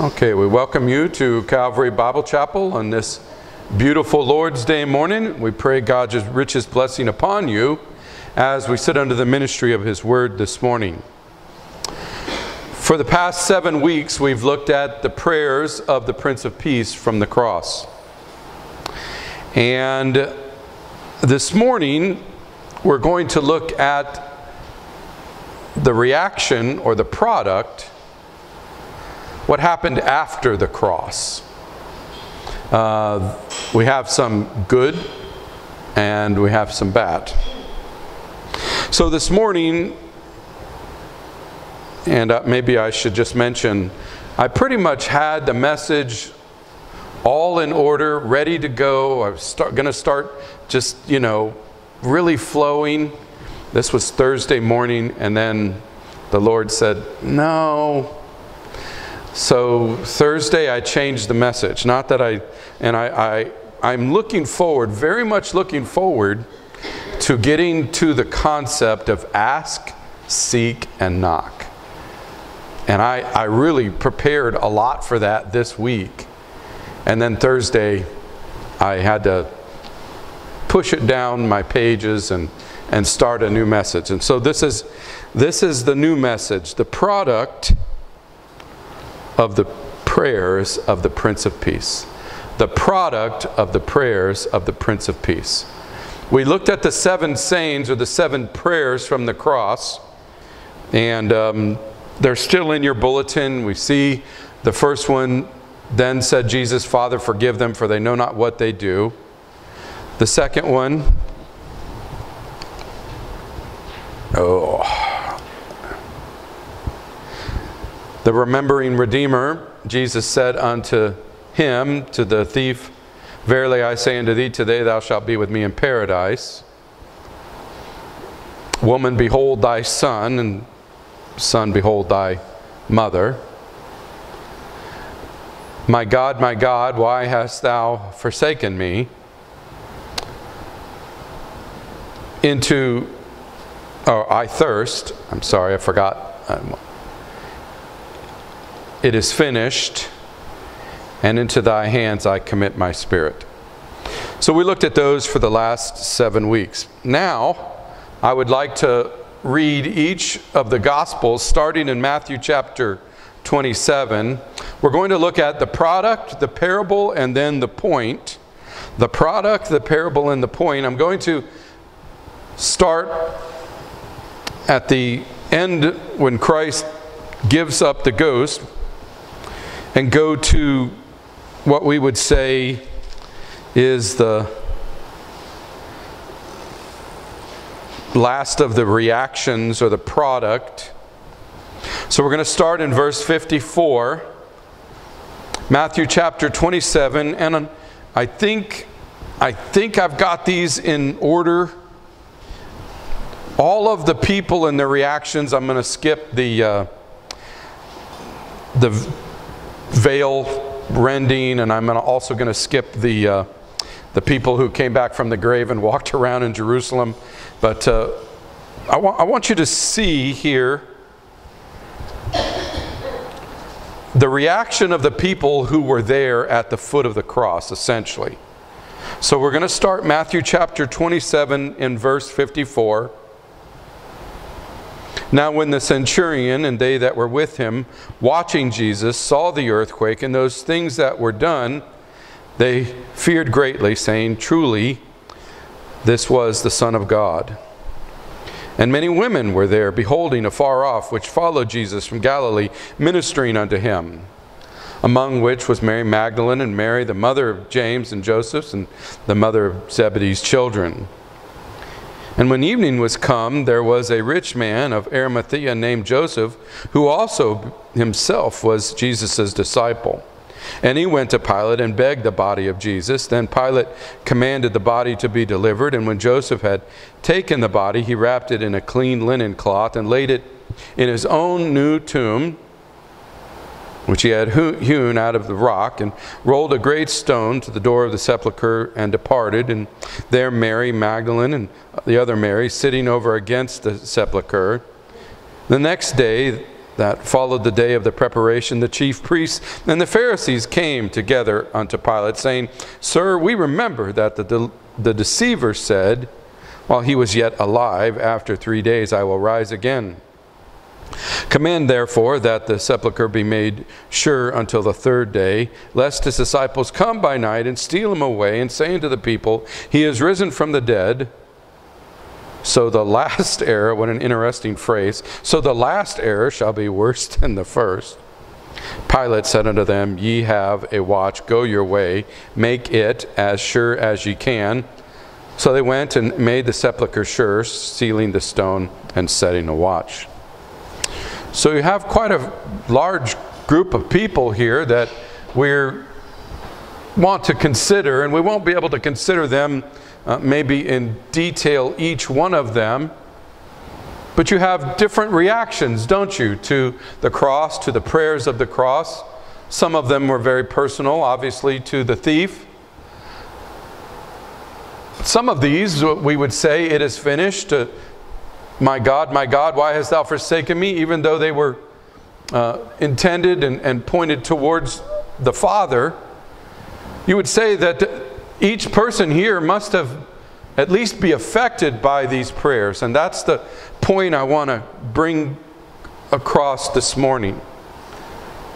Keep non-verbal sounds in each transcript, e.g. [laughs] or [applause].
Okay, we welcome you to Calvary Bible Chapel on this beautiful Lord's Day morning. We pray God's richest blessing upon you as we sit under the ministry of His Word this morning. For the past seven weeks, we've looked at the prayers of the Prince of Peace from the cross. And this morning, we're going to look at the reaction or the product what happened after the cross. Uh, we have some good and we have some bad. So this morning, and uh, maybe I should just mention, I pretty much had the message all in order, ready to go. I was going to start just, you know, really flowing. This was Thursday morning, and then the Lord said, No, so Thursday I changed the message. Not that I, and I, I, I'm looking forward, very much looking forward to getting to the concept of ask, seek, and knock. And I, I really prepared a lot for that this week. And then Thursday, I had to push it down my pages and, and start a new message. And so this is, this is the new message. The product of the prayers of the Prince of Peace. The product of the prayers of the Prince of Peace. We looked at the seven sayings or the seven prayers from the cross, and um, they're still in your bulletin. We see the first one, then said Jesus, Father, forgive them, for they know not what they do. The second one, oh, The remembering Redeemer, Jesus said unto him, to the thief, Verily I say unto thee, today thou shalt be with me in paradise. Woman, behold thy son, and son, behold thy mother. My God, my God, why hast thou forsaken me? Into, oh, I thirst. I'm sorry, I forgot. It is finished, and into thy hands I commit my spirit. So we looked at those for the last seven weeks. Now, I would like to read each of the Gospels, starting in Matthew chapter 27. We're going to look at the product, the parable, and then the point. The product, the parable, and the point. I'm going to start at the end when Christ gives up the ghost and go to what we would say is the last of the reactions or the product. So we're going to start in verse 54, Matthew chapter 27, and I think I think I've got these in order. All of the people and their reactions, I'm going to skip the uh, the veil rending, and I'm also going to skip the, uh, the people who came back from the grave and [laughs] walked around in Jerusalem. But uh, I, wa I want you to see here the reaction of the people who were there at the foot of the cross, essentially. So we're going to start Matthew chapter 27 in verse 54. Now, when the centurion and they that were with him, watching Jesus, saw the earthquake and those things that were done, they feared greatly, saying, Truly, this was the Son of God. And many women were there, beholding afar off, which followed Jesus from Galilee, ministering unto him. Among which was Mary Magdalene and Mary, the mother of James and Joseph, and the mother of Zebedee's children. And when evening was come, there was a rich man of Arimathea named Joseph, who also himself was Jesus' disciple. And he went to Pilate and begged the body of Jesus. Then Pilate commanded the body to be delivered. And when Joseph had taken the body, he wrapped it in a clean linen cloth and laid it in his own new tomb which he had hewn out of the rock, and rolled a great stone to the door of the sepulchre, and departed. And there Mary Magdalene and the other Mary sitting over against the sepulchre. The next day that followed the day of the preparation, the chief priests and the Pharisees came together unto Pilate, saying, Sir, we remember that the, the, the deceiver said, while he was yet alive, After three days I will rise again. Command therefore that the sepulchre be made sure until the third day, lest his disciples come by night and steal him away, and say unto the people, He is risen from the dead. So the [laughs] last error, what an interesting phrase. So the last error shall be worse [laughs] than the first. Pilate said unto them, Ye have a watch, go your way, make it as sure as ye can. So they went and made the sepulchre sure, sealing the stone and setting a watch. So you have quite a large group of people here that we want to consider, and we won't be able to consider them uh, maybe in detail each one of them. But you have different reactions, don't you, to the cross, to the prayers of the cross. Some of them were very personal, obviously, to the thief. Some of these, we would say, it is finished. Uh, my God, my God, why hast thou forsaken me? Even though they were uh, intended and, and pointed towards the Father, you would say that each person here must have at least be affected by these prayers. And that's the point I want to bring across this morning.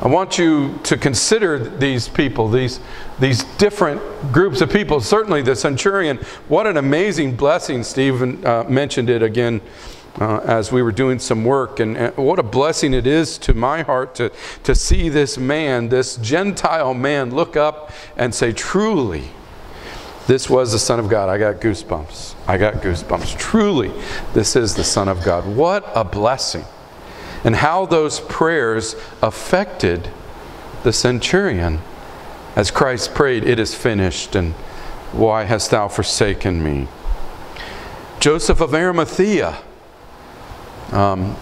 I want you to consider these people, these, these different groups of people. Certainly, the centurion, what an amazing blessing. Stephen uh, mentioned it again uh, as we were doing some work. And, and, what a blessing it is to my heart to, to see this man, this Gentile man, look up and say, Truly, this was the Son of God. I got goosebumps. I got goosebumps. Truly, this is the Son of God. What a blessing and how those prayers affected the centurion as Christ prayed, It is finished, and why hast thou forsaken me? Joseph of Arimathea, um,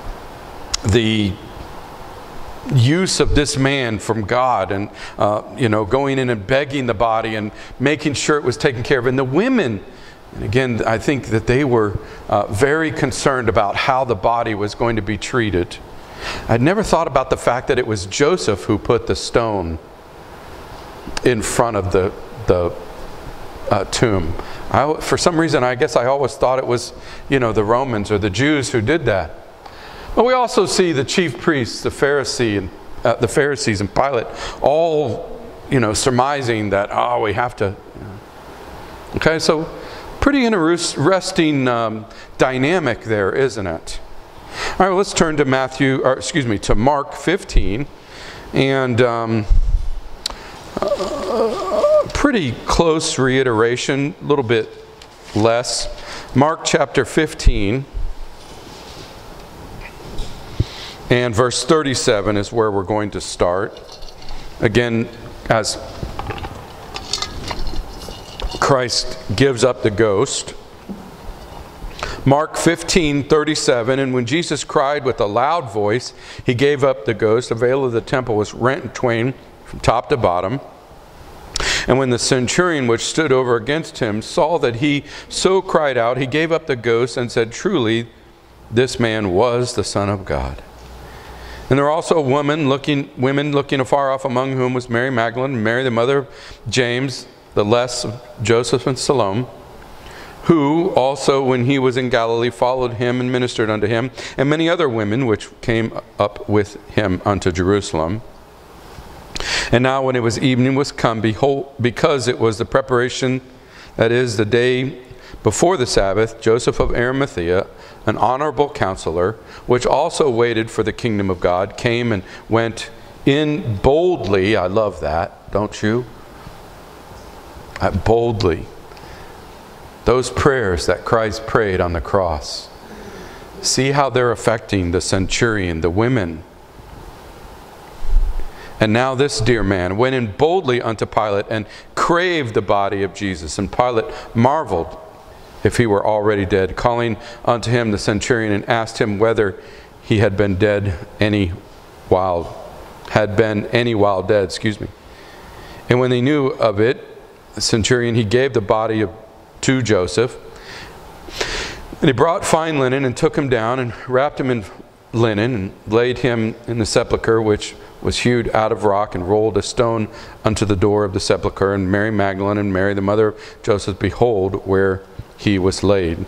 the use of this man from God and, uh, you know, going in and begging the body and making sure it was taken care of. And the women, and again, I think that they were uh, very concerned about how the body was going to be treated. I'd never thought about the fact that it was Joseph who put the stone in front of the, the uh, tomb. I, for some reason, I guess I always thought it was, you know, the Romans or the Jews who did that. But we also see the chief priests, the Pharisee, and uh, the Pharisees and Pilate, all, you know, surmising that oh, we have to. You know. Okay, so pretty interesting um, dynamic there, isn't it? All right, let's turn to Matthew, or excuse me, to Mark 15, and um, uh, pretty close reiteration, a little bit less. Mark chapter 15 and verse 37 is where we're going to start. Again, as Christ gives up the ghost. Mark 15, 37, and when Jesus cried with a loud voice, he gave up the ghost. The veil of the temple was rent in twain from top to bottom. And when the centurion which stood over against him saw that he so cried out, he gave up the ghost and said, Truly, this man was the Son of God. And there were also women looking, women looking afar off, among whom was Mary Magdalene, Mary the mother of James, the less of Joseph and Salome who also, when he was in Galilee, followed him and ministered unto him, and many other women which came up with him unto Jerusalem. And now, when it was evening was come, behold, because it was the preparation, that is, the day before the Sabbath, Joseph of Arimathea, an honorable counselor, which also waited for the kingdom of God, came and went in boldly. I love that, don't you? Boldly those prayers that Christ prayed on the cross. See how they're affecting the centurion, the women. And now this dear man went in boldly unto Pilate and craved the body of Jesus. And Pilate marveled if he were already dead, calling unto him the centurion and asked him whether he had been dead any while, had been any while dead, excuse me. And when they knew of it, the centurion, he gave the body of to Joseph. And he brought fine linen and took him down and wrapped him in linen and laid him in the sepulchre which was hewed out of rock and rolled a stone unto the door of the sepulchre. And Mary Magdalene and Mary, the mother of Joseph, behold where he was laid.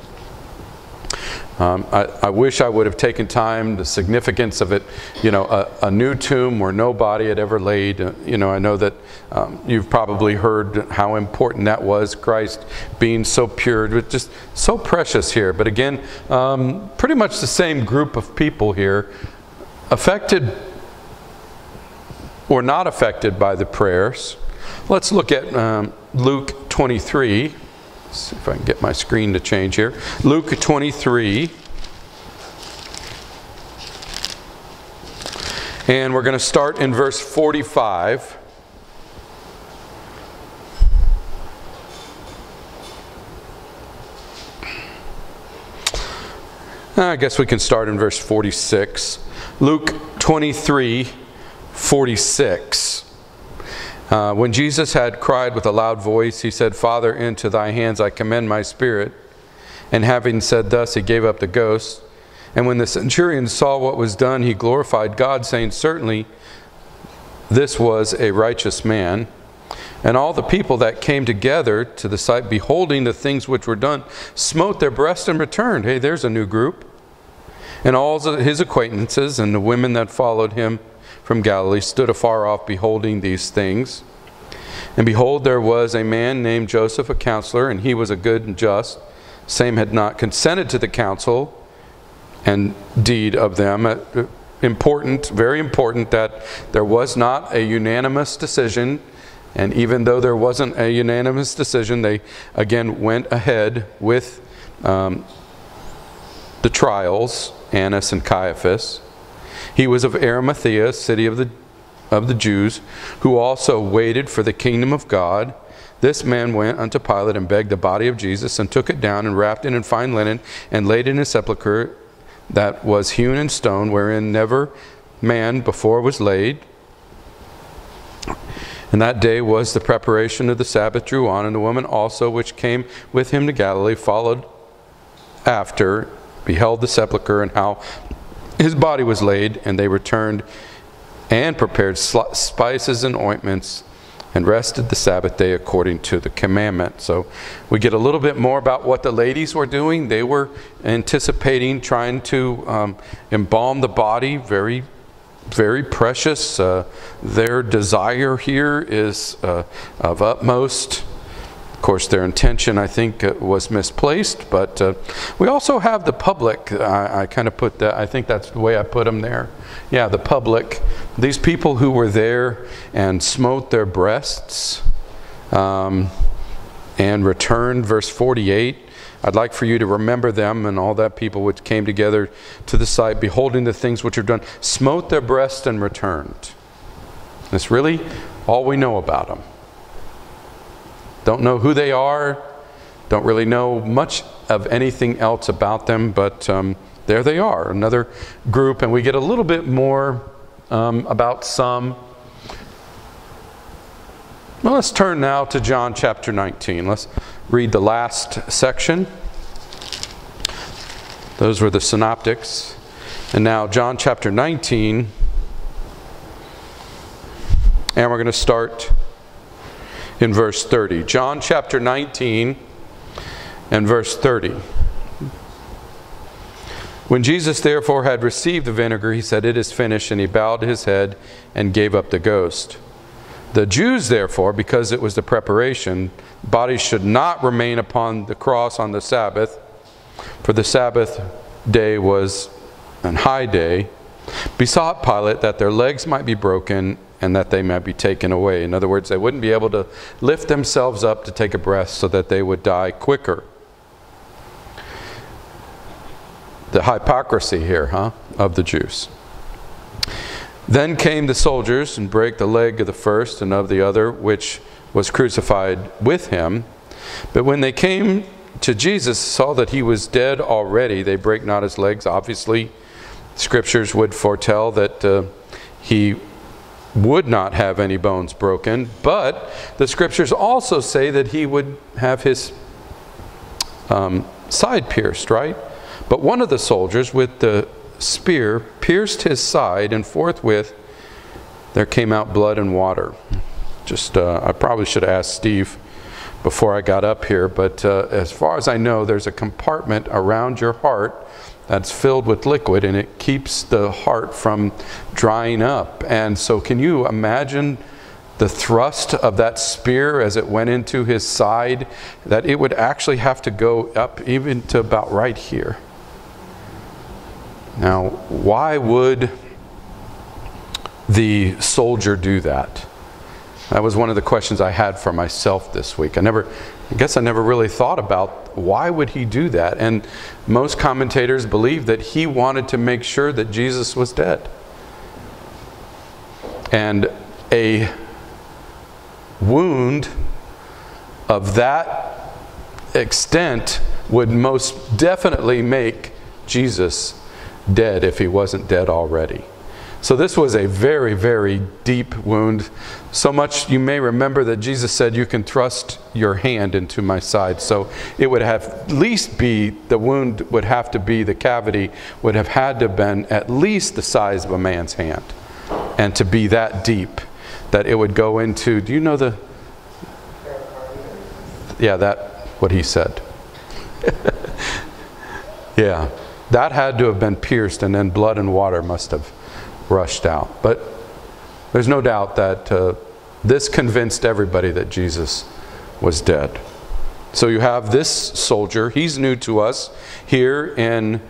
Um, I, I, wish I would have taken time, the significance of it, you know, a, a new tomb where nobody had ever laid. Uh, you know, I know that um, you've probably heard how important that was, Christ being so pure, just so precious here. But again, um, pretty much the same group of people here, affected or not affected by the prayers. Let's look at um, Luke 23. See if I can get my screen to change here. Luke 23. And we're going to start in verse 45. I guess we can start in verse 46. Luke 23, 46. Uh, when Jesus had cried with a loud voice, he said, Father, into thy hands I commend my spirit. And having said thus, he gave up the ghost. And when the centurion saw what was done, he glorified God, saying, Certainly this was a righteous man. And all the people that came together to the sight, beholding the things which were done, smote their breasts and returned. Hey, there's a new group. And all his acquaintances and the women that followed him from Galilee stood afar off beholding these things. And behold, there was a man named Joseph, a counselor, and he was a good and just. Same had not consented to the counsel and deed of them. Uh, important, very important that there was not a unanimous decision. And even though there wasn't a unanimous decision, they again went ahead with um, the trials, Annas and Caiaphas. He was of Arimathea, city of the, of the Jews, who also waited for the kingdom of God. This man went unto Pilate and begged the body of Jesus, and took it down, and wrapped it in fine linen, and laid it in a sepulchre that was hewn in stone, wherein never man before was laid. And that day was the preparation of the Sabbath drew on, and the woman also which came with him to Galilee followed after, beheld the sepulchre, and how his body was laid, and they returned and prepared spices and ointments and rested the Sabbath day according to the commandment. So we get a little bit more about what the ladies were doing. They were anticipating trying to um, embalm the body, very, very precious. Uh, their desire here is uh, of utmost of course, their intention, I think, uh, was misplaced, but uh, we also have the public. I, I kind of put that, I think that's the way I put them there. Yeah, the public. These people who were there and smote their breasts um, and returned, verse 48. I'd like for you to remember them and all that people which came together to the sight, beholding the things which are done, smote their breasts and returned. That's really all we know about them. Don't know who they are, don't really know much of anything else about them, but um, there they are, another group, and we get a little bit more um, about some. Well, let's turn now to John chapter 19. Let's read the last section. Those were the synoptics. And now, John chapter 19. And we're going to start in verse 30. John chapter 19 and verse 30. When Jesus therefore had received the vinegar, he said, It is finished, and he bowed his head and gave up the ghost. The Jews, therefore, because it was the preparation, bodies should not remain upon the cross on the Sabbath, for the Sabbath day was an high day, besought Pilate that their legs might be broken and that they might be taken away. In other words, they wouldn't be able to lift themselves up to take a breath so that they would die quicker. The hypocrisy here, huh, of the Jews. Then came the soldiers and brake the leg of the first and of the other, which was crucified with him. But when they came to Jesus, saw that he was dead already, they brake not his legs. Obviously, scriptures would foretell that uh, he would not have any bones broken, but the scriptures also say that he would have his um, side pierced, right? But one of the soldiers, with the spear pierced his side, and forthwith there came out blood and water. Just, uh, I probably should have asked Steve before I got up here, but uh, as far as I know, there's a compartment around your heart that's filled with liquid and it keeps the heart from drying up. And so, can you imagine the thrust of that spear as it went into his side? That it would actually have to go up even to about right here. Now, why would the soldier do that? That was one of the questions I had for myself this week. I never, I guess I never really thought about why would he do that? And most commentators believe that he wanted to make sure that Jesus was dead. And a wound of that extent would most definitely make Jesus dead if he wasn't dead already. So this was a very, very deep wound. So much you may remember that Jesus said, You can thrust your hand into my side. So it would have at least be, the wound would have to be, the cavity would have had to have been at least the size of a man's hand. And to be that deep that it would go into, do you know the, yeah, that, what he said. [laughs] yeah, that had to have been pierced and then blood and water must have rushed out. But there's no doubt that uh, this convinced everybody that Jesus was dead. So you have this soldier, he's new to us here in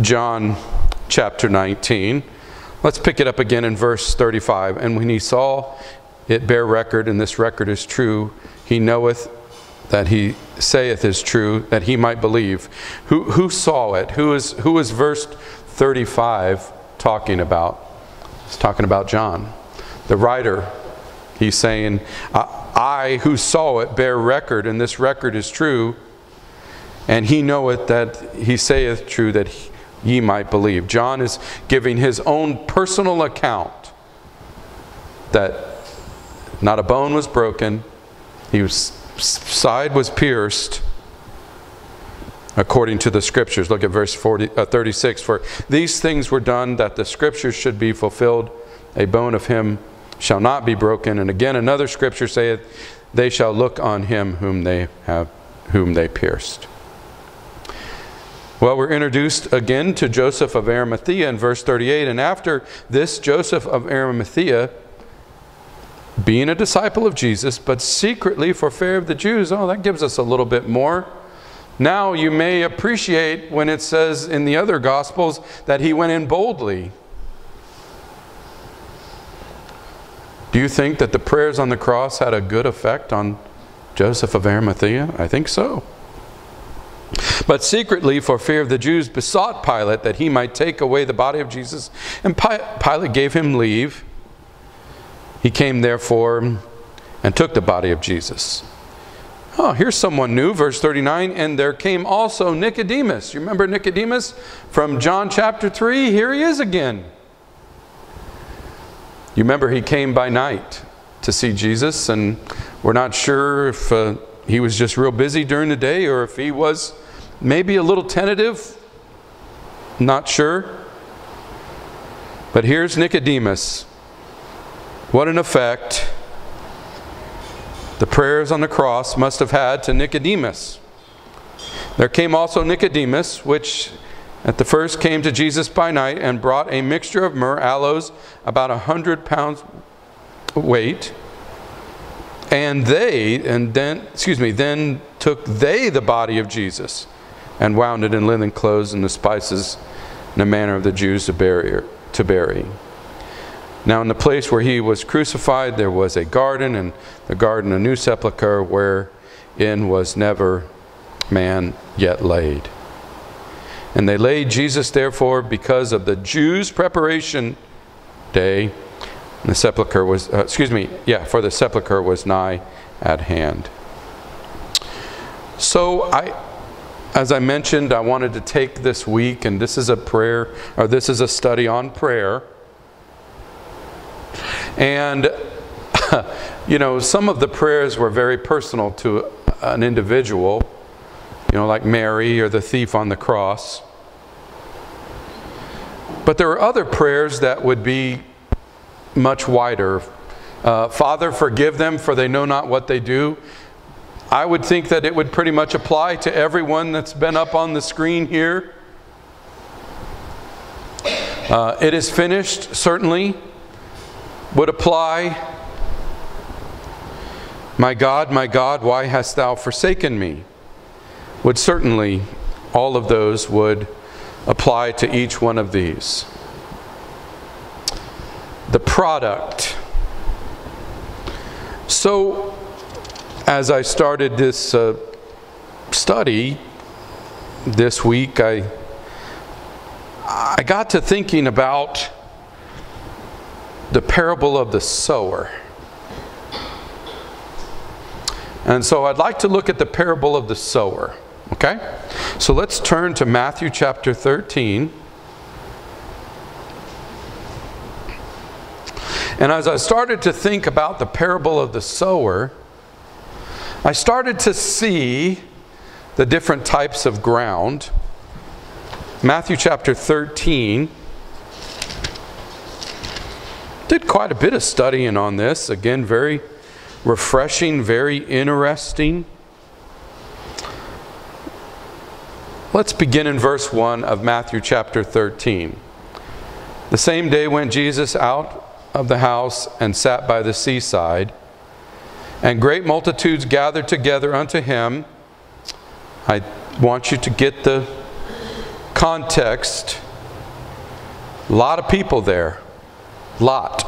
John chapter 19. Let's pick it up again in verse 35. And when he saw it bear record, and this record is true, he knoweth that he saith is true, that he might believe. Who, who saw it? Who is, who is verse 35 talking about? He's talking about John. The writer, he's saying, I who saw it bear record, and this record is true, and he knoweth that he saith true, that ye might believe. John is giving his own personal account that not a bone was broken, was side was pierced according to the scriptures. Look at verse 40, uh, 36. For these things were done that the scriptures should be fulfilled. A bone of him shall not be broken. And again, another scripture saith, They shall look on him whom they have, whom they pierced. Well, we're introduced again to Joseph of Arimathea in verse 38. And after this, Joseph of Arimathea, being a disciple of Jesus, but secretly for fear of the Jews, oh, that gives us a little bit more now you may appreciate when it says in the other Gospels that he went in boldly. Do you think that the prayers on the cross had a good effect on Joseph of Arimathea? I think so. But secretly, for fear of the Jews, besought Pilate that he might take away the body of Jesus. And Pilate gave him leave. He came, therefore, and took the body of Jesus. Oh, here's someone new, verse 39. And there came also Nicodemus. You remember Nicodemus from John chapter 3? Here he is again. You remember he came by night to see Jesus, and we're not sure if uh, he was just real busy during the day or if he was maybe a little tentative. Not sure. But here's Nicodemus. What an effect the prayers on the cross must have had to Nicodemus. There came also Nicodemus, which at the first came to Jesus by night and brought a mixture of myrrh, aloes, about a hundred pounds weight. And they, and then, excuse me, then took they the body of Jesus and wound it in linen clothes and the spices in the manner of the Jews to bury. To bury. Now, in the place where he was crucified, there was a garden, and the garden a new sepulchre wherein was never man yet laid. And they laid Jesus, therefore, because of the Jews' preparation day. the sepulchre was, uh, excuse me, yeah, for the sepulchre was nigh at hand. So I, as I mentioned, I wanted to take this week, and this is a prayer, or this is a study on prayer. And, [laughs] you know, some of the prayers were very personal to an individual, you know, like Mary or the thief on the cross. But there are other prayers that would be much wider. Uh, Father, forgive them, for they know not what they do. I would think that it would pretty much apply to everyone that's been up on the screen here. Uh, it is finished, certainly, would apply. My God, my God, why hast thou forsaken me? Would certainly, all of those would apply to each one of these. The product. So, as I started this uh, study this week, I I got to thinking about the parable of the sower. And so I'd like to look at the parable of the sower. Okay? So let's turn to Matthew chapter 13. And as I started to think about the parable of the sower, I started to see the different types of ground Matthew chapter 13. Did quite a bit of studying on this. Again, very refreshing, very interesting. Let's begin in verse 1 of Matthew chapter 13. The same day went Jesus out of the house and sat by the seaside, and great multitudes gathered together unto him. I want you to get the context, a lot of people there. Lot.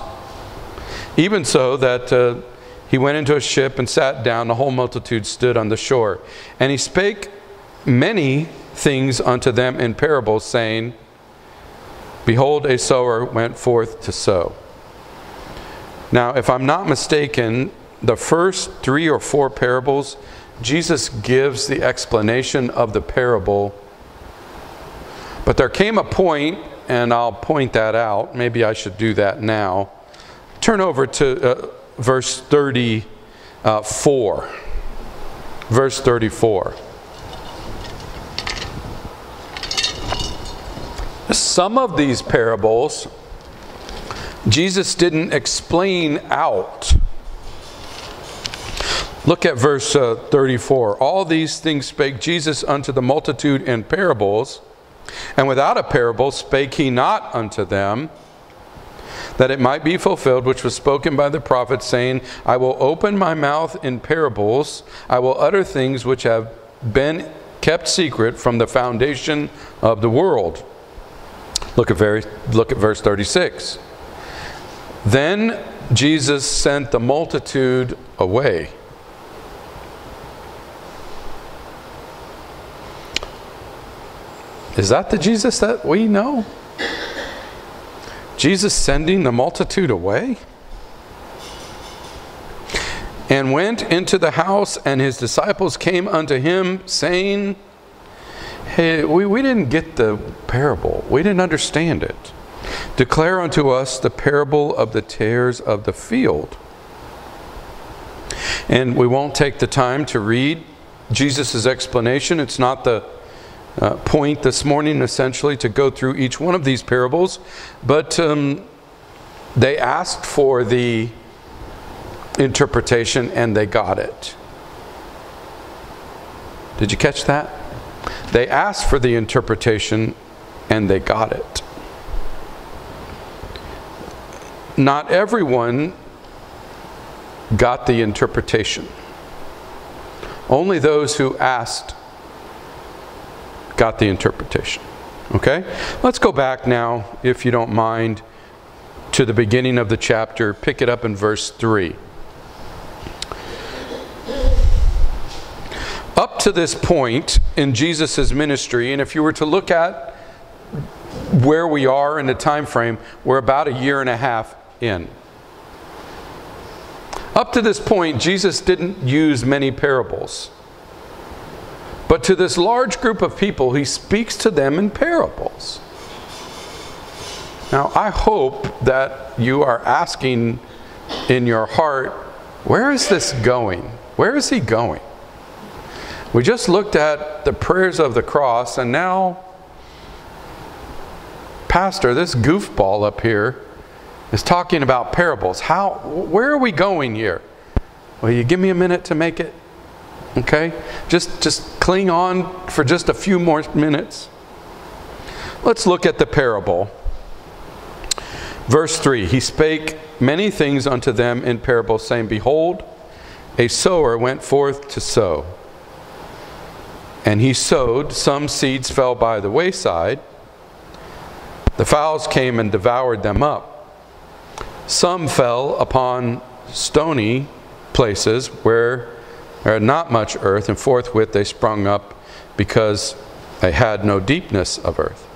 Even so that uh, he went into a ship and sat down, the whole multitude stood on the shore. And he spake many things unto them in parables, saying, Behold, a sower went forth to sow. Now, if I'm not mistaken, the first three or four parables, Jesus gives the explanation of the parable but there came a point, and I'll point that out. Maybe I should do that now. Turn over to uh, verse 34. Verse 34. Some of these parables, Jesus didn't explain out. Look at verse uh, 34. All these things spake Jesus unto the multitude in parables and without a parable spake he not unto them, that it might be fulfilled which was spoken by the prophet, saying, I will open my mouth in parables, I will utter things which have been kept secret from the foundation of the world. Look at, very, look at verse 36. Then Jesus sent the multitude away Is that the Jesus that we know? Jesus sending the multitude away? And went into the house, and his disciples came unto him, saying, Hey, we, we didn't get the parable. We didn't understand it. Declare unto us the parable of the tares of the field. And we won't take the time to read Jesus' explanation. It's not the uh, point this morning, essentially, to go through each one of these parables, but um, they asked for the interpretation and they got it. Did you catch that? They asked for the interpretation and they got it. Not everyone got the interpretation. Only those who asked got the interpretation. Okay? Let's go back now, if you don't mind, to the beginning of the chapter. Pick it up in verse 3. Up to this point in Jesus' ministry, and if you were to look at where we are in the time frame, we're about a year and a half in. Up to this point, Jesus didn't use many parables. But to this large group of people, he speaks to them in parables. Now, I hope that you are asking in your heart, where is this going? Where is he going? We just looked at the prayers of the cross, and now Pastor, this goofball up here is talking about parables. How, where are we going here? Will you give me a minute to make it? Okay? Just, just cling on for just a few more minutes. Let's look at the parable. Verse 3 He spake many things unto them in parables, saying, Behold, a sower went forth to sow. And he sowed, some seeds fell by the wayside. The fowls came and devoured them up. Some fell upon stony places where there had not much earth, and forthwith they sprung up because they had no deepness of earth.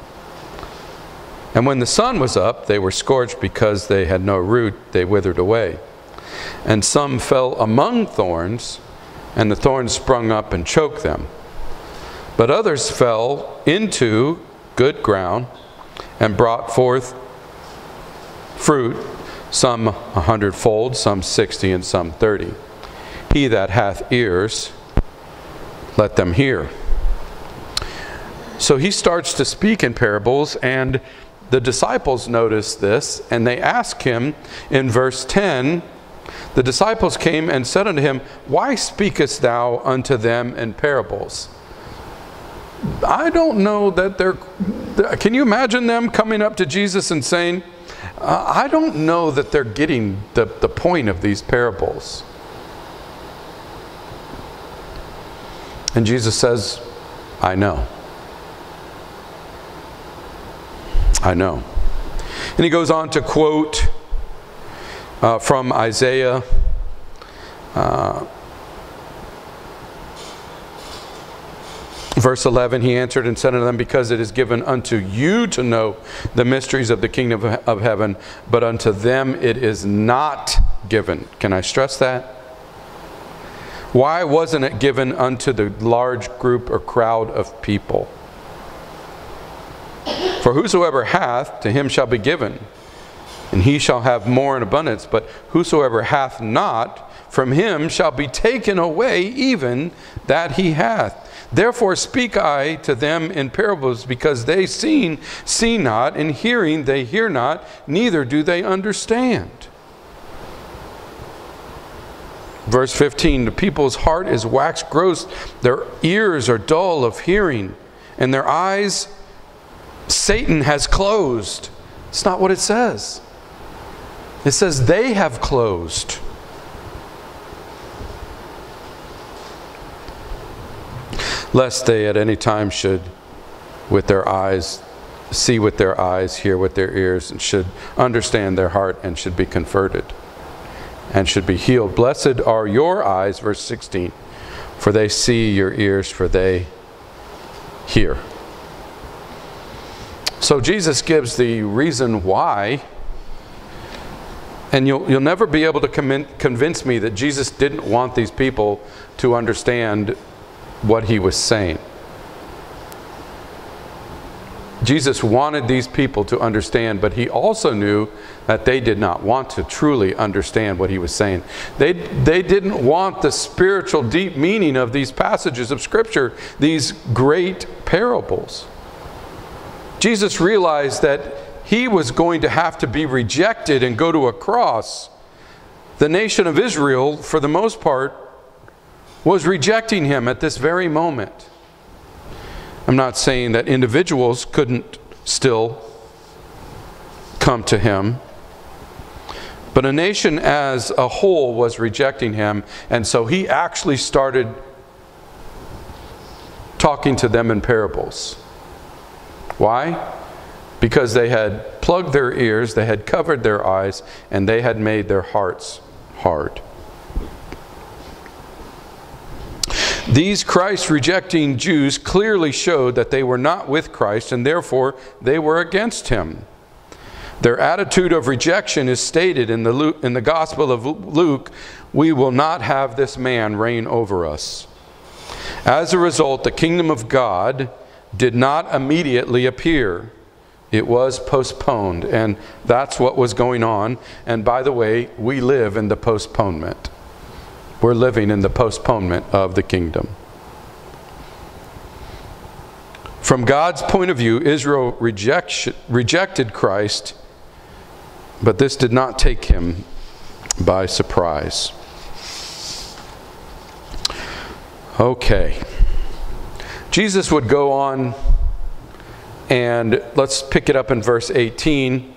And when the sun was up, they were scorched because they had no root, they withered away. And some fell among thorns, and the thorns sprung up and choked them. But others fell into good ground and brought forth fruit, some a hundredfold, some sixty, and some thirty. He that hath ears, let them hear. So he starts to speak in parables, and the disciples notice this, and they ask him in verse 10 The disciples came and said unto him, Why speakest thou unto them in parables? I don't know that they're. Can you imagine them coming up to Jesus and saying, uh, I don't know that they're getting the, the point of these parables. And Jesus says, I know. I know. And he goes on to quote uh, from Isaiah. Uh, Verse 11, he answered and said unto them, Because it is given unto you to know the mysteries of the kingdom of heaven, but unto them it is not given. Can I stress that? Why wasn't it given unto the large group or crowd of people? For whosoever hath, to him shall be given, and he shall have more in abundance. But whosoever hath not, from him shall be taken away even that he hath. Therefore speak I to them in parables, because they seeing see not, and hearing they hear not, neither do they understand. Verse 15 The people's heart is waxed gross, their ears are dull of hearing, and their eyes Satan has closed. It's not what it says. It says they have closed. lest they at any time should, with their eyes, see with their eyes, hear with their ears, and should understand their heart and should be converted and should be healed. Blessed are your eyes, verse 16, for they see, your ears, for they hear. So Jesus gives the reason why, and you'll, you'll never be able to convince me that Jesus didn't want these people to understand what he was saying. Jesus wanted these people to understand, but he also knew that they did not want to truly understand what he was saying. They, they didn't want the spiritual deep meaning of these passages of Scripture, these great parables. Jesus realized that he was going to have to be rejected and go to a cross. The nation of Israel, for the most part, was rejecting him at this very moment. I'm not saying that individuals couldn't still come to him, but a nation as a whole was rejecting him, and so he actually started talking to them in parables. Why? Because they had plugged their ears, they had covered their eyes, and they had made their hearts hard. These Christ rejecting Jews clearly showed that they were not with Christ and therefore they were against him. Their attitude of rejection is stated in the, Luke, in the Gospel of Luke we will not have this man reign over us. As a result, the kingdom of God did not immediately appear. It was postponed, and that's what was going on. And by the way, we live in the postponement. We're living in the postponement of the kingdom. From God's point of view, Israel reject, rejected Christ, but this did not take him by surprise. Okay. Jesus would go on, and let's pick it up in verse 18.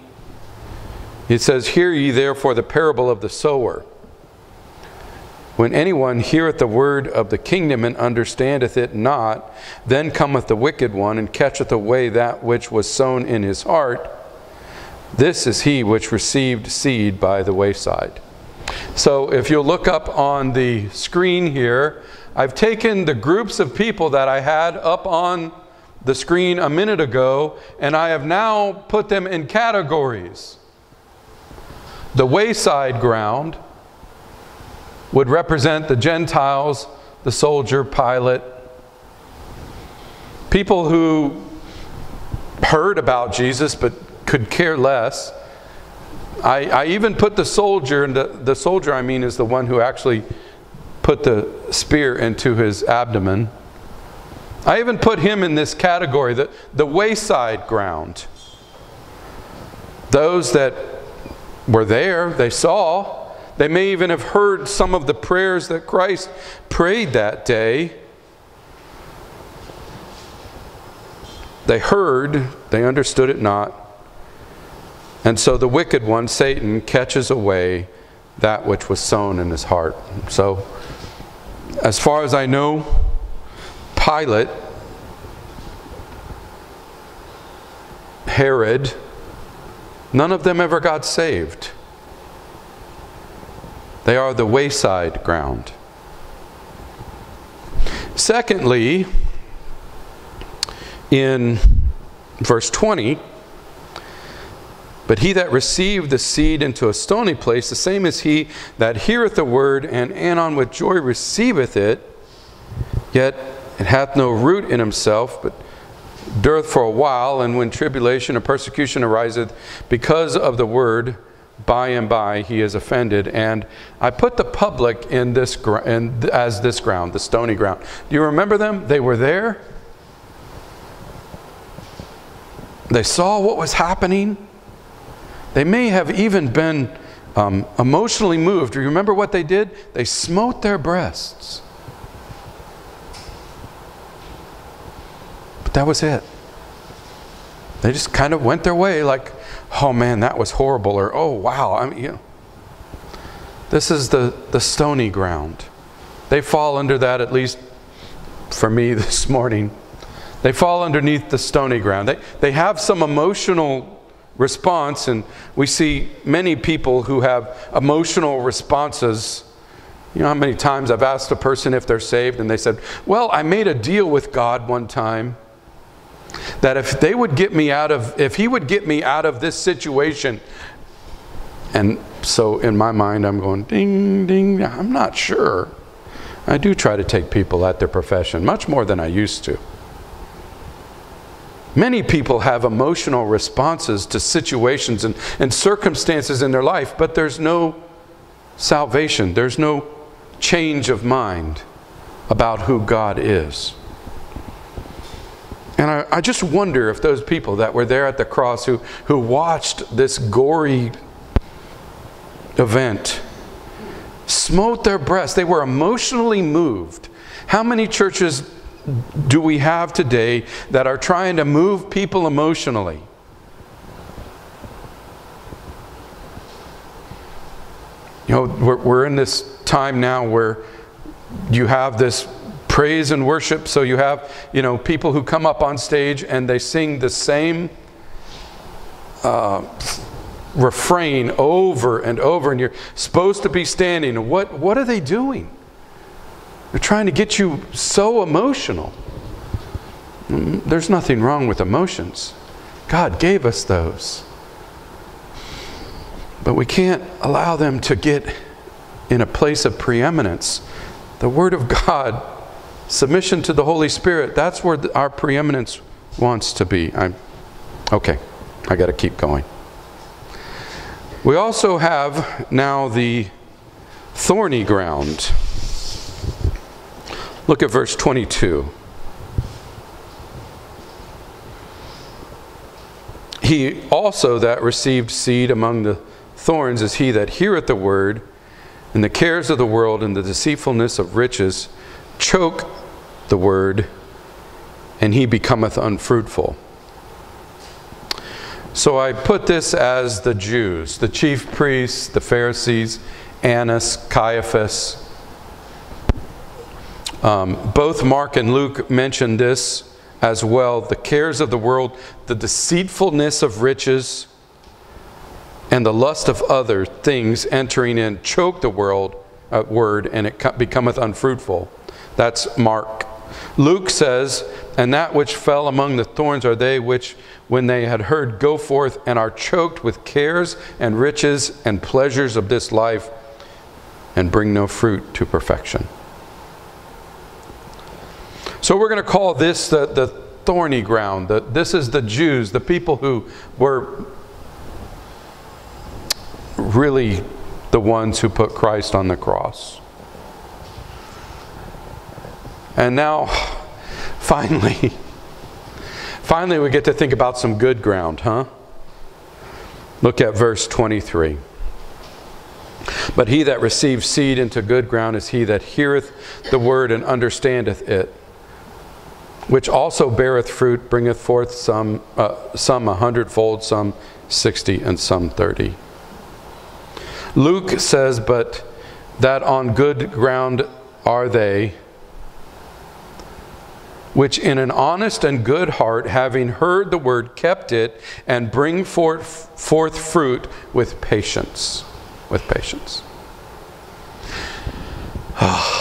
It says, Hear ye therefore the parable of the sower. When anyone heareth the word of the kingdom and understandeth it not, then cometh the wicked one and catcheth away that which was sown in his heart. This is he which received seed by the wayside. So if you'll look up on the screen here, I've taken the groups of people that I had up on the screen a minute ago, and I have now put them in categories. The wayside ground, would represent the Gentiles, the soldier, Pilate, people who heard about Jesus but could care less. I, I even put the soldier, and the, the soldier I mean is the one who actually put the spear into his abdomen. I even put him in this category, the, the wayside ground. Those that were there, they saw, they may even have heard some of the prayers that Christ prayed that day. They heard, they understood it not. And so the wicked one, Satan, catches away that which was sown in his heart. So, as far as I know, Pilate, Herod, none of them ever got saved. They are the wayside ground. Secondly, in verse 20, but he that received the seed into a stony place, the same as he that heareth the word, and anon with joy receiveth it, yet it hath no root in himself, but dureth for a while, and when tribulation or persecution ariseth because of the word, by and by he is offended. And I put the public in this in, as this ground, the stony ground. Do you remember them? They were there. They saw what was happening. They may have even been um, emotionally moved. Do you remember what they did? They smote their breasts. But that was it. They just kind of went their way like, oh man, that was horrible, or oh wow, I mean, you know. This is the, the stony ground. They fall under that, at least for me [laughs] this morning. They fall underneath the stony ground. They, they have some emotional response, and we see many people who have emotional responses. You know how many times I've asked a person if they're saved, and they said, Well, I made a deal with God one time that if they would get me out of, if he would get me out of this situation, and so in my mind, I'm going, ding, ding, I'm not sure. I do try to take people at their profession, much more than I used to. Many people have emotional responses to situations and, and circumstances in their life, but there's no salvation, there's no change of mind about who God is. And I, I, just wonder if those people that were there at the cross who, who watched this gory event smote their breasts, they were emotionally moved. How many churches do we have today that are trying to move people emotionally? You know, we're, we're in this time now where you have this praise and worship. So you have, you know, people who come up on stage and they sing the same uh, refrain over and over, and you're supposed to be standing. What, what are they doing? They're trying to get you so emotional. Mm, there's nothing wrong with emotions. God gave us those. But we can't allow them to get in a place of preeminence. The Word of God submission to the Holy Spirit, that's where our preeminence wants to be. I'm, okay, I got to keep going. We also have now the thorny ground. Look at verse 22. He also that received seed among the thorns is he that heareth the word, and the cares of the world and the deceitfulness of riches choke the word, and he becometh unfruitful. So I put this as the Jews, the chief priests, the Pharisees, Annas, Caiaphas. Um, both Mark and Luke mention this as well the cares of the world, the deceitfulness of riches, and the lust of other things entering in choke the world uh, word, and it becometh unfruitful. That's Mark. Luke says, And that which fell among the thorns are they which, when they had heard, go forth and are choked with cares and riches and pleasures of this life, and bring no fruit to perfection. So we're going to call this the, the thorny ground. The, this is the Jews, the people who were really the ones who put Christ on the cross. And now, [laughs] finally, [laughs] finally we get to think about some good ground, huh? Look at verse 23. But he that receives seed into good ground is he that heareth the word and understandeth it which also beareth fruit, bringeth forth some, uh, some a hundredfold, some sixty, and some thirty. Luke says, But that on good ground are they, which in an honest and good heart, having heard the word, kept it, and bring forth, forth fruit with patience. With patience. [sighs]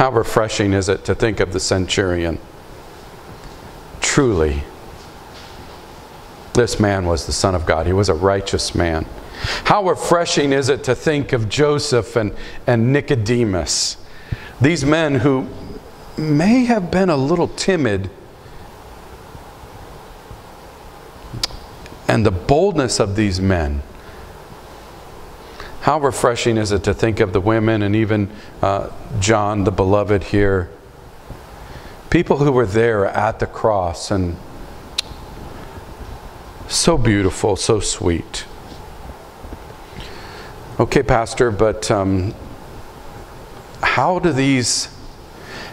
How refreshing is it to think of the centurion? Truly, this man was the Son of God. He was a righteous man. How refreshing is it to think of Joseph and, and Nicodemus, these men who may have been a little timid, and the boldness of these men how refreshing is it to think of the women and even uh, John, the beloved here? People who were there at the cross and so beautiful, so sweet. Okay, Pastor, but um, how do these,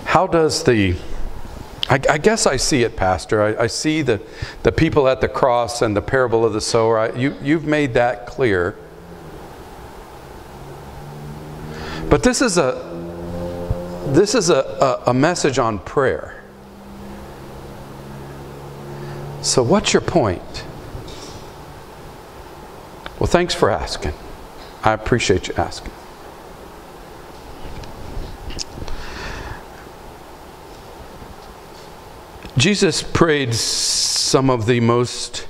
how does the, I, I, guess I see it, Pastor. I, I, see the, the people at the cross and the parable of the sower. I, you, you've made that clear. But this is a this is a, a, a message on prayer. So what's your point? Well, thanks for asking. I appreciate you asking. Jesus prayed some of the most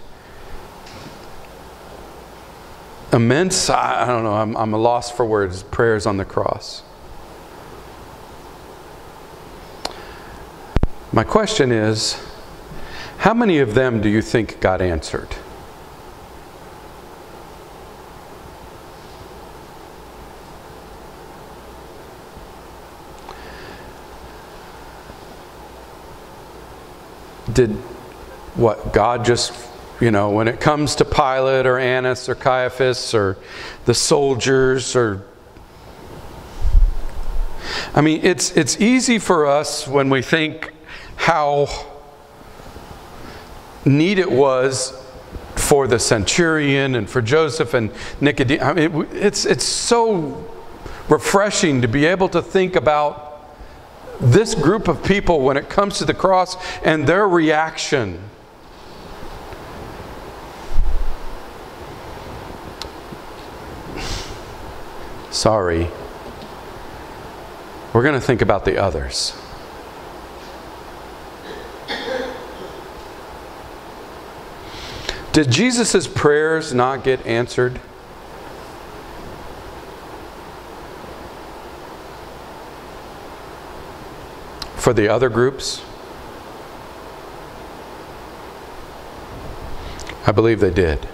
immense, I, don't know, I'm, I'm a loss for words, prayers on the cross. My question is how many of them do you think got answered? Did what God just you know, when it comes to Pilate or Annas or Caiaphas or the soldiers or I mean, it's it's easy for us when we think how neat it was for the centurion and for Joseph and Nicodemus. I mean, it's it's so refreshing to be able to think about this group of people when it comes to the cross and their reaction Sorry. We're going to think about the others. Did Jesus' prayers not get answered? For the other groups? I believe they did.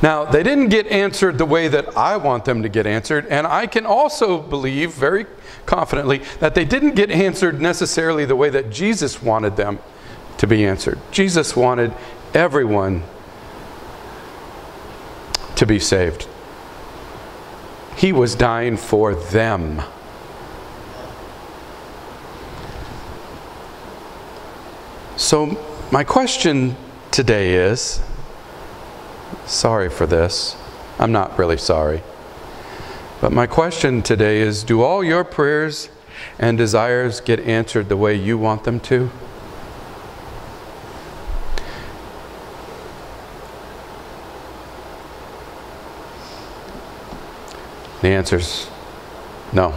Now, they didn't get answered the way that I want them to get answered, and I can also believe very confidently that they didn't get answered necessarily the way that Jesus wanted them to be answered. Jesus wanted everyone to be saved. He was dying for them. So, my question today is sorry for this. I'm not really sorry. But my question today is do all your prayers and desires get answered the way you want them to? The answer is no.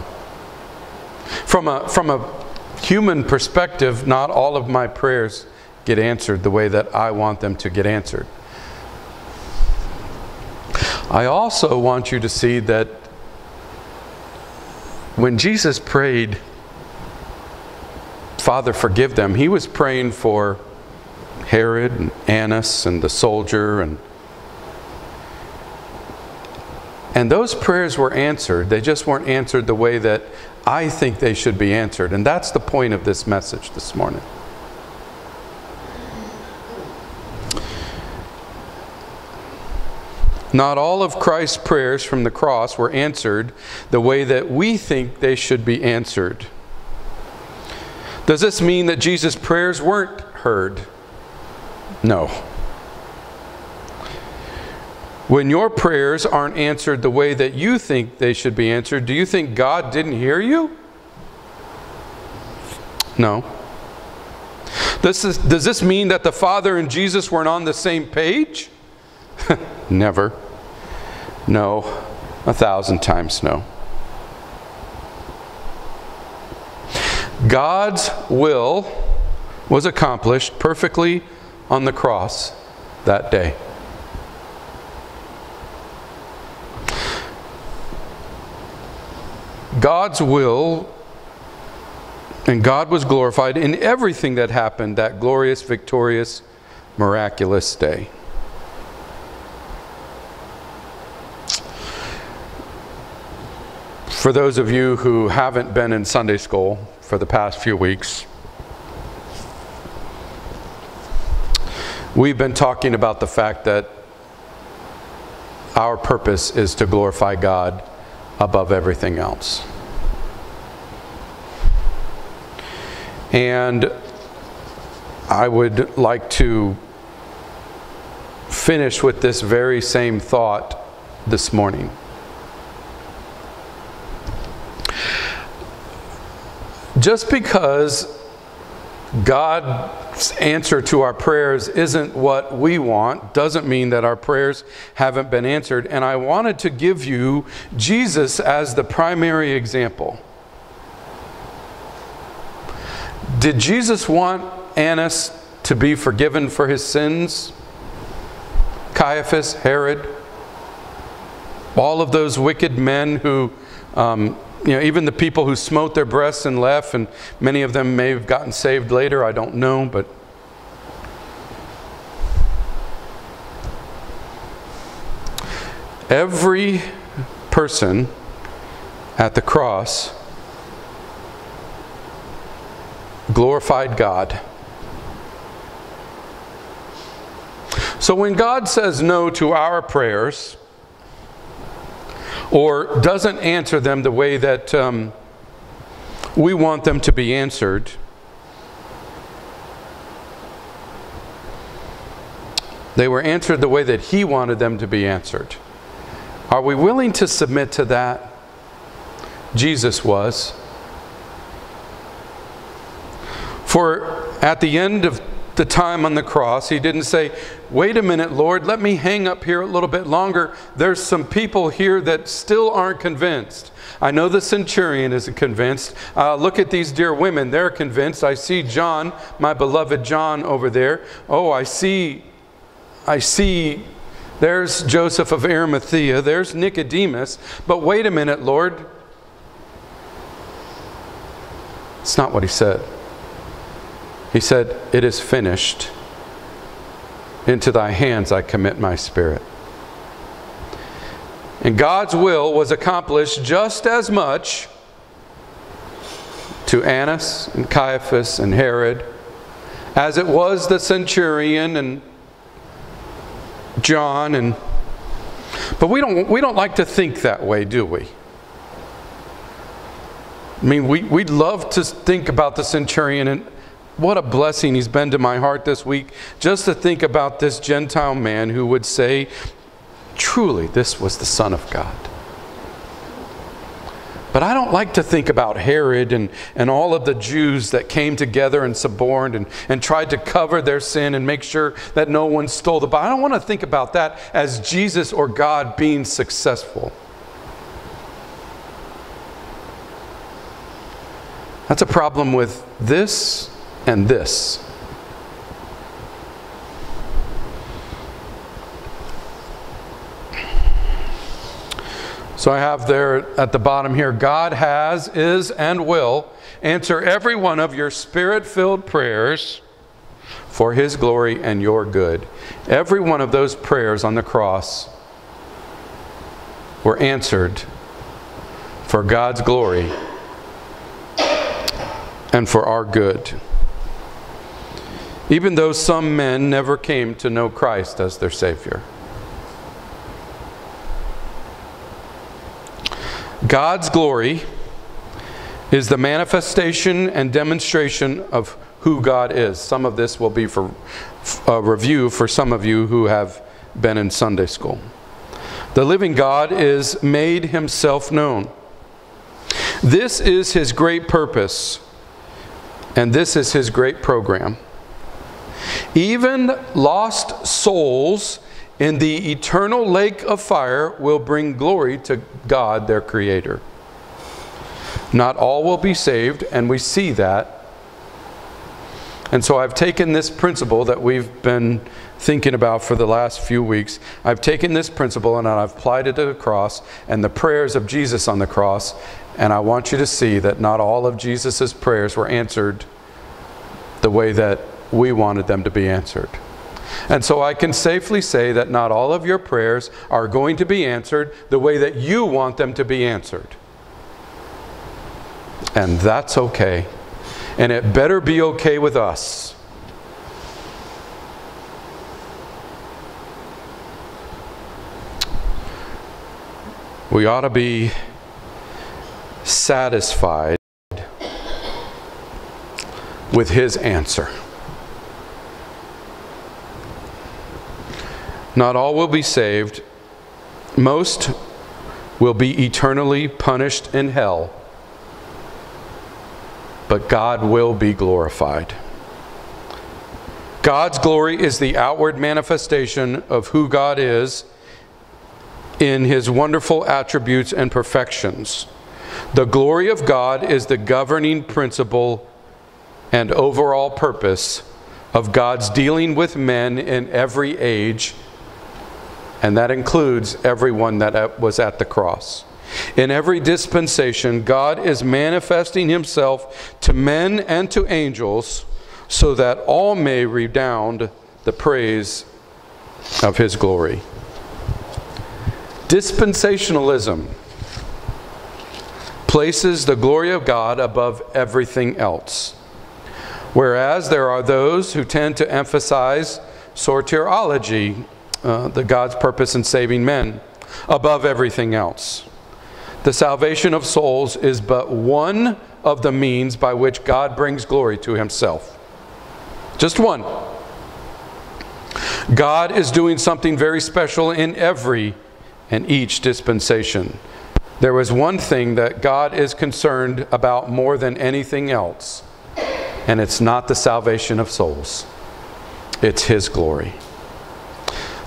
From a, from a human perspective, not all of my prayers get answered the way that I want them to get answered. I also want you to see that when Jesus prayed, Father, forgive them, he was praying for Herod and Annas and the soldier and and those prayers were answered. They just weren't answered the way that I think they should be answered. And that's the point of this message this morning. Not all of Christ's prayers from the cross were answered the way that we think they should be answered. Does this mean that Jesus' prayers weren't heard? No. When your prayers aren't answered the way that you think they should be answered, do you think God didn't hear you? No. This is, does this mean that the Father and Jesus weren't on the same page? [laughs] Never. No. A thousand times no. God's will was accomplished perfectly on the cross that day. God's will and God was glorified in everything that happened that glorious, victorious, miraculous day. For those of you who haven't been in Sunday school for the past few weeks, we've been talking about the fact that our purpose is to glorify God above everything else. And I would like to finish with this very same thought this morning. Just because God's answer to our prayers isn't what we want doesn't mean that our prayers haven't been answered. And I wanted to give you Jesus as the primary example. Did Jesus want Annas to be forgiven for his sins? Caiaphas, Herod, all of those wicked men who um, you know, even the people who smote their breasts and left, and many of them may have gotten saved later, I don't know, but every person at the cross glorified God. So when God says no to our prayers, or doesn't answer them the way that um, we want them to be answered, they were answered the way that He wanted them to be answered. Are we willing to submit to that? Jesus was. For at the end of the time on the cross, he didn't say, Wait a minute, Lord, let me hang up here a little bit longer. There's some people here that still aren't convinced. I know the centurion isn't convinced. Uh, look at these dear women, they're convinced. I see John, my beloved John, over there. Oh, I see, I see, there's Joseph of Arimathea, there's Nicodemus. But wait a minute, Lord. It's not what he said. He said, It is finished. Into thy hands I commit my spirit. And God's will was accomplished just as much to Annas and Caiaphas and Herod as it was the centurion and John and but we don't we don't like to think that way, do we? I mean, we, we'd love to think about the centurion and what a blessing he's been to my heart this week just to think about this Gentile man who would say, truly, this was the Son of God. But I don't like to think about Herod and, and all of the Jews that came together and suborned and, and tried to cover their sin and make sure that no one stole the Bible. I don't want to think about that as Jesus or God being successful. That's a problem with this and this. So I have there at the bottom here God has, is, and will answer every one of your spirit filled prayers for his glory and your good. Every one of those prayers on the cross were answered for God's glory and for our good. Even though some men never came to know Christ as their Savior. God's glory is the manifestation and demonstration of who God is. Some of this will be for a review for some of you who have been in Sunday school. The living God is made himself known. This is his great purpose, and this is his great program. Even lost souls in the eternal lake of fire will bring glory to God, their Creator. Not all will be saved, and we see that. And so I've taken this principle that we've been thinking about for the last few weeks. I've taken this principle and I've applied it to the cross and the prayers of Jesus on the cross. And I want you to see that not all of Jesus' prayers were answered the way that we wanted them to be answered. And so I can safely say that not all of your prayers are going to be answered the way that you want them to be answered. And that's okay. And it better be okay with us. We ought to be satisfied with His answer. Not all will be saved. Most will be eternally punished in hell. But God will be glorified. God's glory is the outward manifestation of who God is in his wonderful attributes and perfections. The glory of God is the governing principle and overall purpose of God's dealing with men in every age and that includes everyone that was at the cross. In every dispensation, God is manifesting himself to men and to angels so that all may redound the praise of his glory. Dispensationalism places the glory of God above everything else. Whereas there are those who tend to emphasize soteriology uh, the God's purpose in saving men above everything else. The salvation of souls is but one of the means by which God brings glory to himself. Just one. God is doing something very special in every and each dispensation. There was one thing that God is concerned about more than anything else, and it's not the salvation of souls, it's His glory.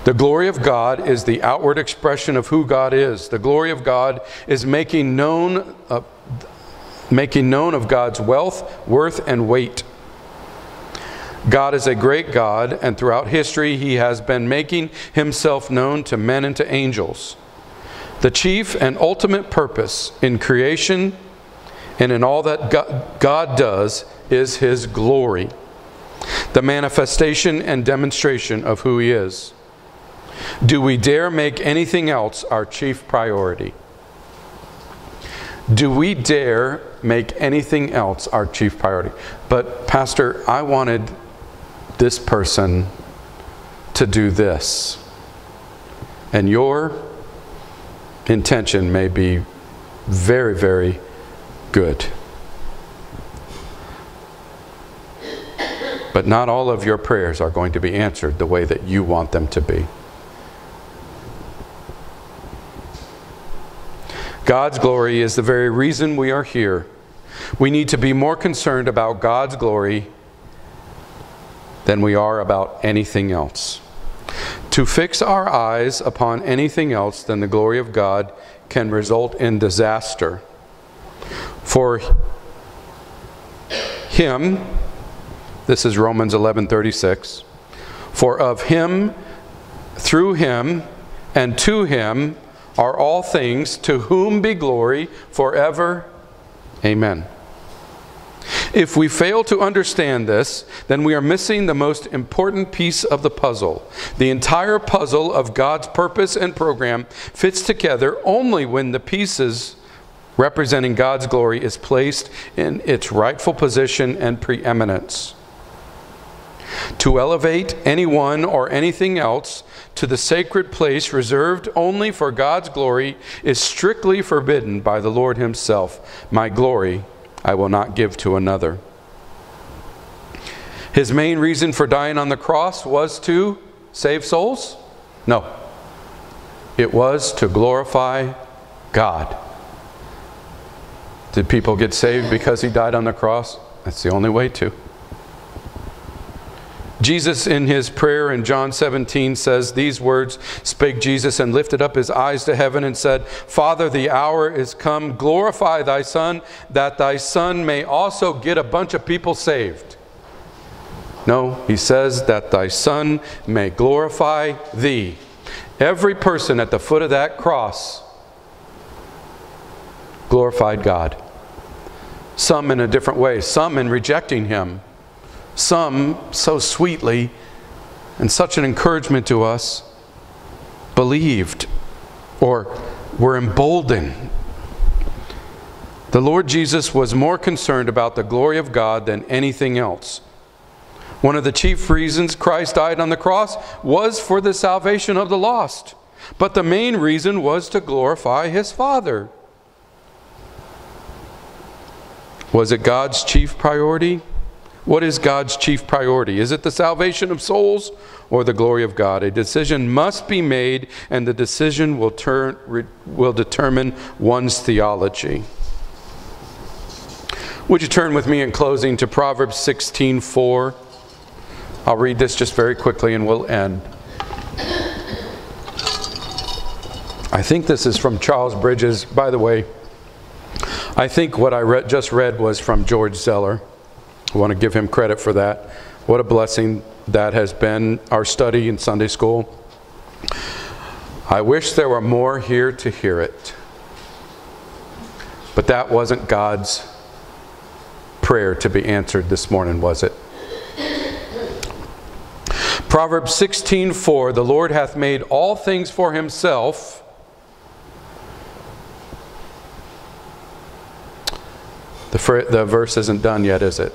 The glory of God is the outward expression of who God is. The glory of God is making known, uh, making known of God's wealth, worth, and weight. God is a great God, and throughout history, He has been making Himself known to men and to angels. The chief and ultimate purpose in creation and in all that God does is His glory, the manifestation and demonstration of who He is. Do we dare make anything else our chief priority? Do we dare make anything else our chief priority? But, Pastor, I wanted this person to do this. And your intention may be very, very good. But not all of your prayers are going to be answered the way that you want them to be. God's glory is the very reason we are here. We need to be more concerned about God's glory than we are about anything else. To fix our eyes upon anything else than the glory of God can result in disaster. For him, this is Romans 11:36, for of him through him and to him are all things, to whom be glory forever. Amen. If we fail to understand this, then we are missing the most important piece of the puzzle. The entire puzzle of God's purpose and program fits together only when the pieces representing God's glory is placed in its rightful position and preeminence. To elevate anyone or anything else to the sacred place reserved only for God's glory is strictly forbidden by the Lord Himself. My glory I will not give to another. His main reason for dying on the cross was to save souls? No. It was to glorify God. Did people get saved because he died on the cross? That's the only way to. Jesus, in his prayer in John 17, says, These words spake Jesus and lifted up his eyes to heaven and said, Father, the hour is come. Glorify thy Son, that thy Son may also get a bunch of people saved. No, he says that thy Son may glorify thee. Every person at the foot of that cross glorified God. Some in a different way, some in rejecting him some so sweetly and such an encouragement to us, believed or were emboldened. The Lord Jesus was more concerned about the glory of God than anything else. One of the chief reasons Christ died on the cross was for the salvation of the lost, but the main reason was to glorify his Father. Was it God's chief priority? What is God's chief priority? Is it the salvation of souls or the glory of God? A decision must be made, and the decision will, turn, will determine one's theology. Would you turn with me in closing to Proverbs 16:4? I'll read this just very quickly and we'll end. I think this is from Charles Bridges. By the way, I think what I read, just read was from George Zeller. I want to give him credit for that. What a blessing that has been our study in Sunday school. I wish there were more here to hear it. But that wasn't God's prayer to be answered this morning, was it? Proverbs 16:4 The Lord hath made all things for himself. The, the verse isn't done yet, is it?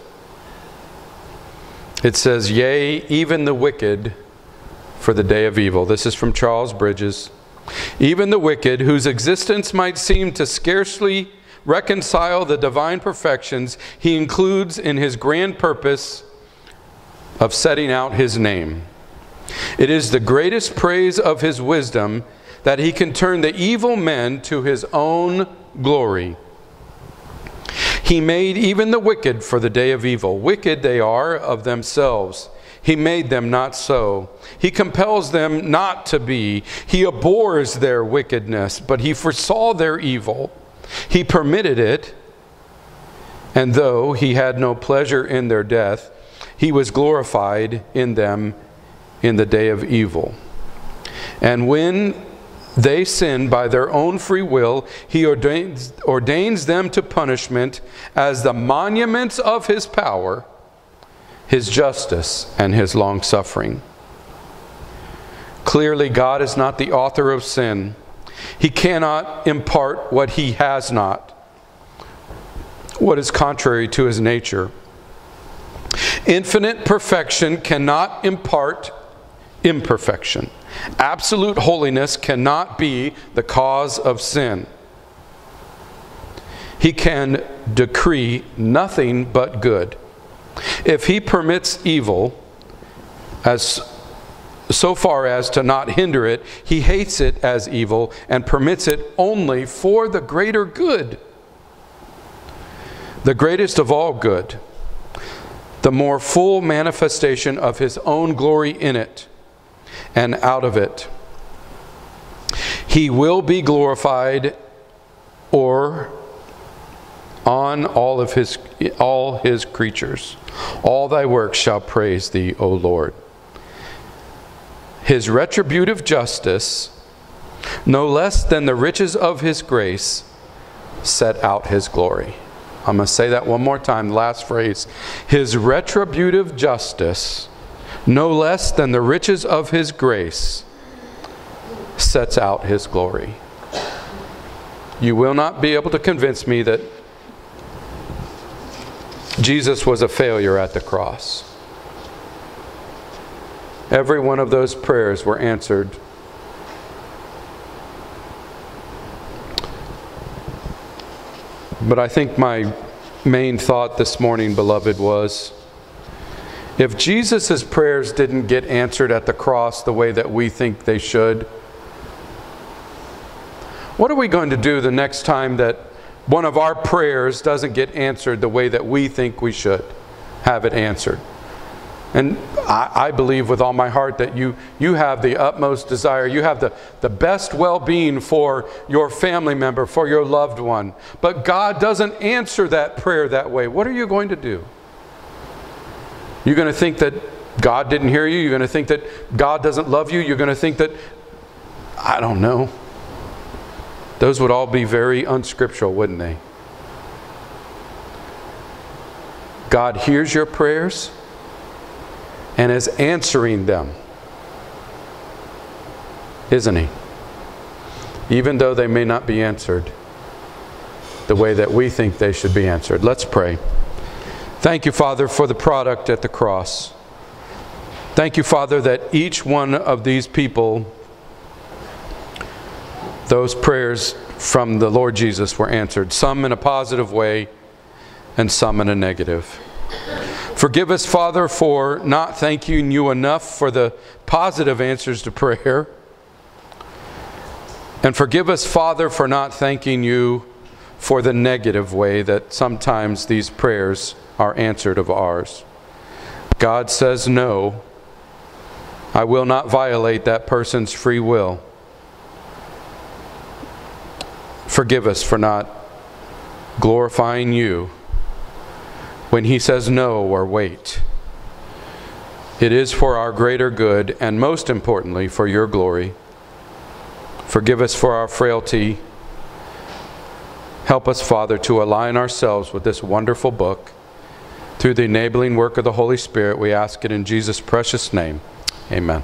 It says, Yea, even the wicked for the day of evil. This is from Charles Bridges. Even the wicked, whose existence might seem to scarcely reconcile the divine perfections, he includes in his grand purpose of setting out his name. It is the greatest praise of his wisdom that he can turn the evil men to his own glory. He made even the wicked for the day of evil. Wicked they are of themselves. He made them not so. He compels them not to be. He abhors their wickedness, but he foresaw their evil. He permitted it, and though he had no pleasure in their death, he was glorified in them in the day of evil. And when they sin by their own free will. He ordains, ordains them to punishment as the monuments of his power, his justice, and his long suffering. Clearly, God is not the author of sin. He cannot impart what he has not, what is contrary to his nature. Infinite perfection cannot impart imperfection. Absolute holiness cannot be the cause of sin. He can decree nothing but good. If he permits evil, as so far as to not hinder it, he hates it as evil and permits it only for the greater good. The greatest of all good, the more full manifestation of his own glory in it and out of it. He will be glorified or on all of his all his creatures. All thy works shall praise thee, O Lord. His retributive justice, no less than the riches of his grace, set out his glory. I'm going to say that one more time, last phrase. His retributive justice, no less than the riches of his grace, sets out his glory. You will not be able to convince me that Jesus was a failure at the cross. Every one of those prayers were answered. But I think my main thought this morning, beloved, was if Jesus' prayers didn't get answered at the cross the way that we think they should, what are we going to do the next time that one of our prayers doesn't get answered the way that we think we should have it answered. And I, I, believe with all my heart that you, you have the utmost desire. You have the, the best well being for your family member, for your loved one. But God doesn't answer that prayer that way. What are you going to do? You're going to think that God didn't hear you. You're going to think that God doesn't love you. You're going to think that, I don't know. Those would all be very unscriptural, wouldn't they? God hears your prayers and is answering them, isn't He? Even though they may not be answered the way that we think they should be answered. Let's pray. Thank you, Father, for the product at the cross. Thank you, Father, that each one of these people those prayers from the Lord Jesus were answered, some in a positive way and some in a negative. Forgive us, Father, for not thanking you enough for the positive answers to prayer. And forgive us, Father, for not thanking you for the negative way that sometimes these prayers are answered of ours. God says, No, I will not violate that person's free will. Forgive us for not glorifying you when He says no or wait. It is for our greater good and most importantly for your glory. Forgive us for our frailty. Help us, Father, to align ourselves with this wonderful book. Through the enabling work of the Holy Spirit, we ask it in Jesus' precious name. Amen.